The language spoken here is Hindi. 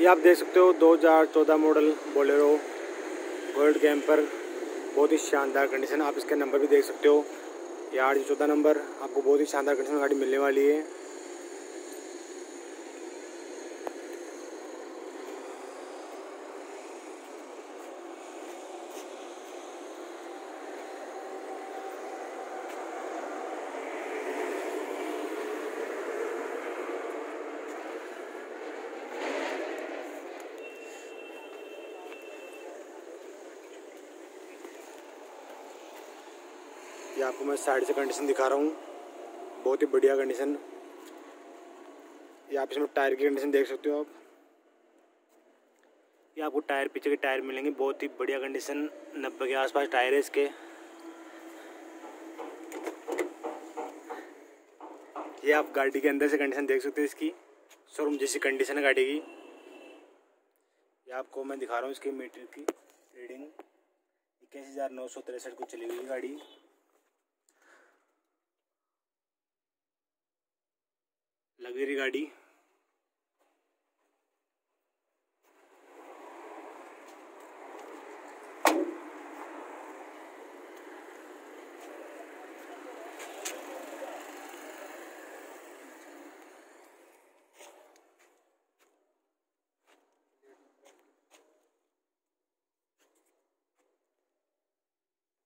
ये आप देख सकते हो 2014 मॉडल बोलेरो गोल्ड कैंपर बहुत ही शानदार कंडीशन आप इसका नंबर भी देख सकते हो। ये आठ चौदह नंबर आपको बहुत ही शानदार कंडीशन गाड़ी मिलने वाली है। ये आपको मैं साइड से कंडीशन दिखा रहा हूँ। बहुत ही बढ़िया कंडीशन ये आप इसमें टायर की कंडीशन देख सकते हो आप। ये आपको टायर, पीछे के टायर मिलेंगे। बहुत ही बढ़िया कंडीशन नब्बे के आसपास टायर है इसके। ये आप गाड़ी के अंदर से कंडीशन देख सकते हो इसकी। शोरूम जैसी कंडीशन है गाड़ी की। ये आपको मैं दिखा रहा हूँ इसकी मीटर की। रीडिंग इक्कीस हज़ार नौ सौ तिरसठ को चली हुई गाड़ी। लग्जरी गाड़ी।